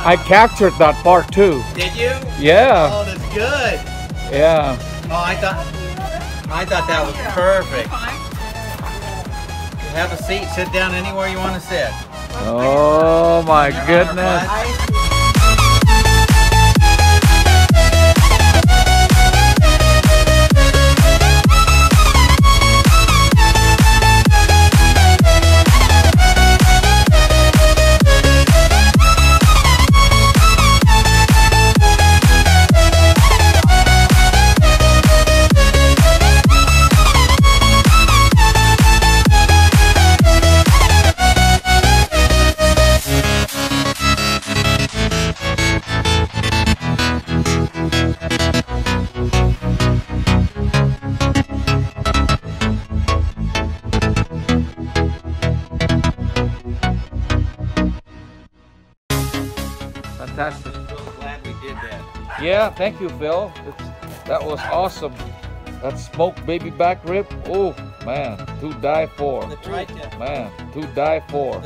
I captured that part too. Did you? Yeah, Oh, that's good. yeah. Oh, I thought I thought that was perfect. Have a seat. Sit down anywhere you want to sit. Oh my goodness. Fantastic. So glad we did that. Yeah, thank you, Phil. It's, that was awesome. That smoked baby back rib. Oh man, to die for. The. Man, to die for.